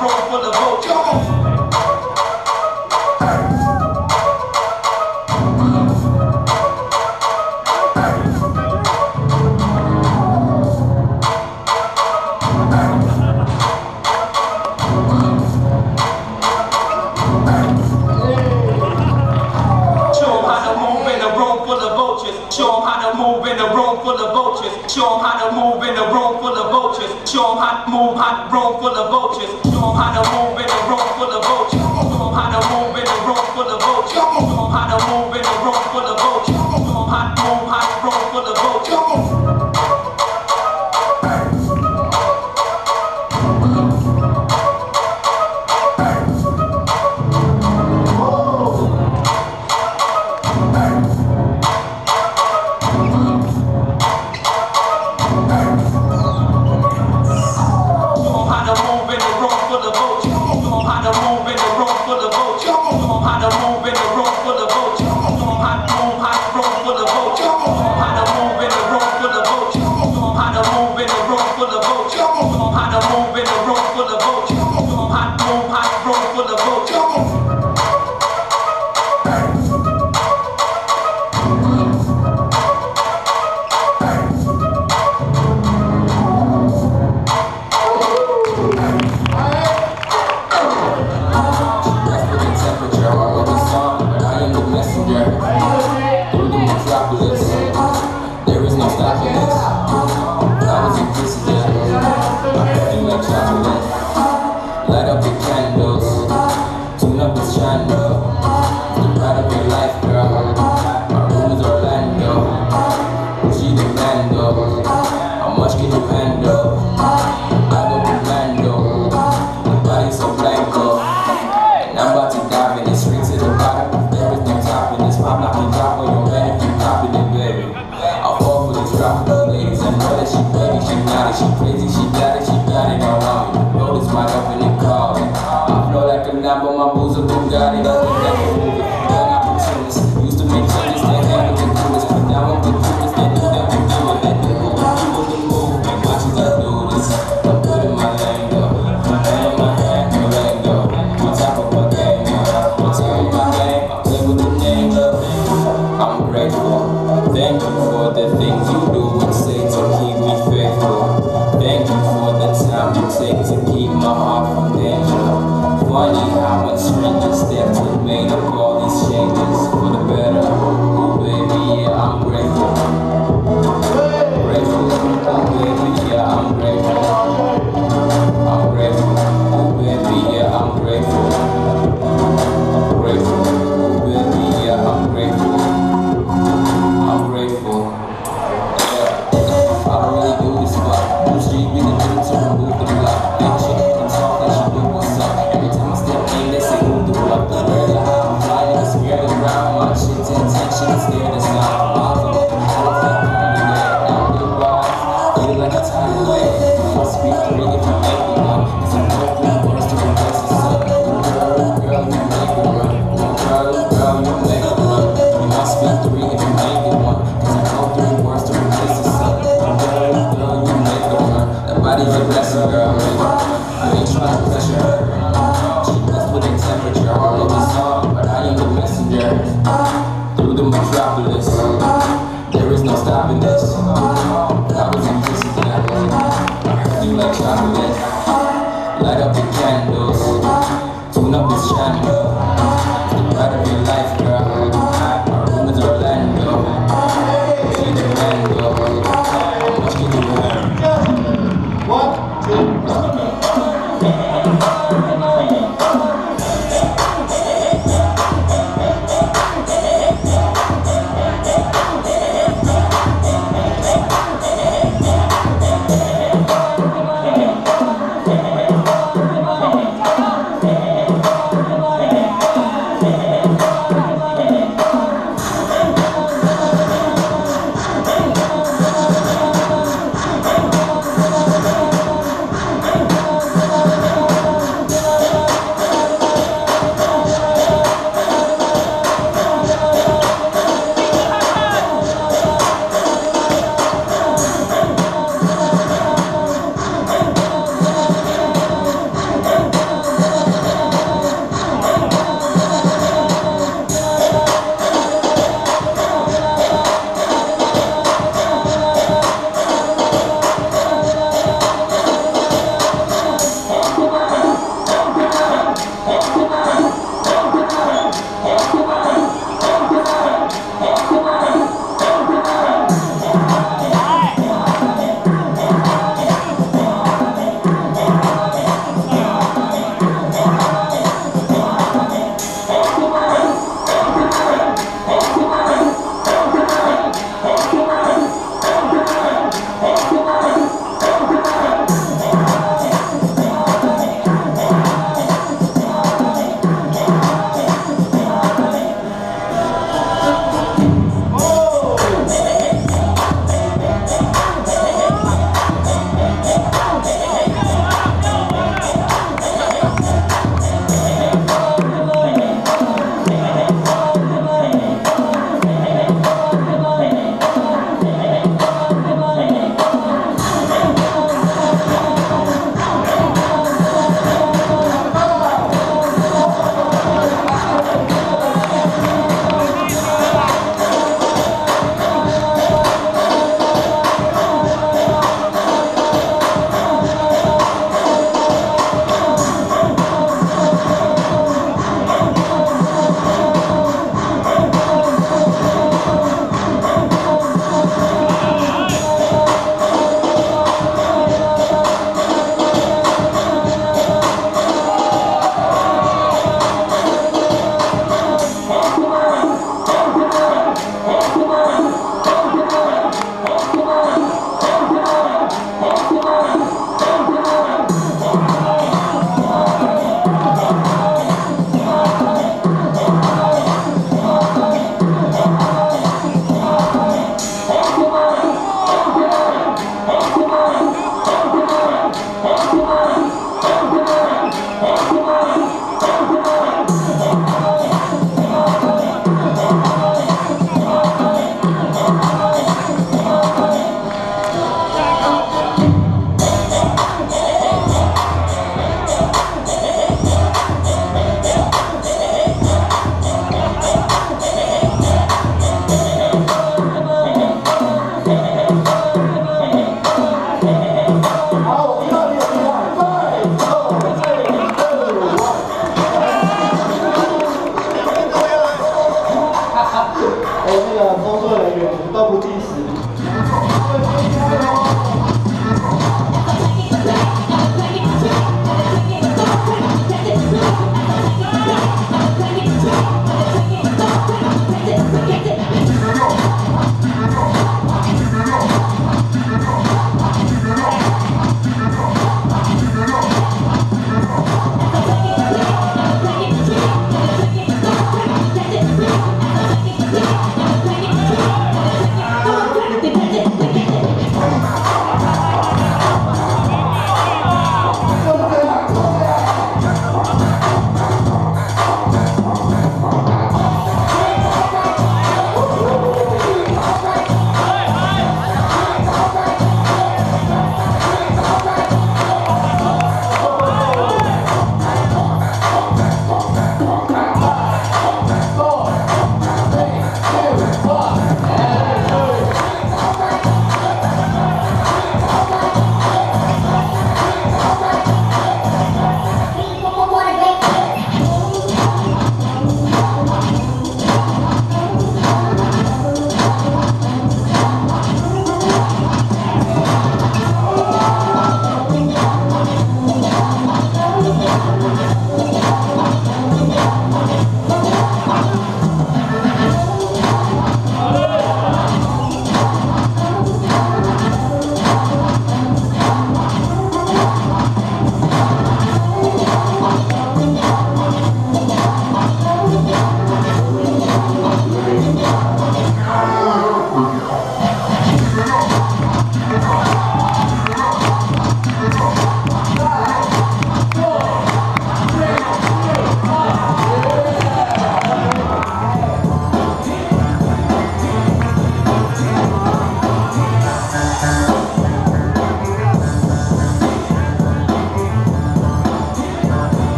Roll for the vote. Move moon, hot room full of vultures. Show them how to move in a room full of vultures. Show them how to move in a room full of vultures. Show them how to move. made of gold. girl. I ain't trying to pressure her. She messed with the temperature, all of me saw, but I ain't the messenger. Through the metropolis, there is no stopping this. I was invisible. I heard you like chocolate.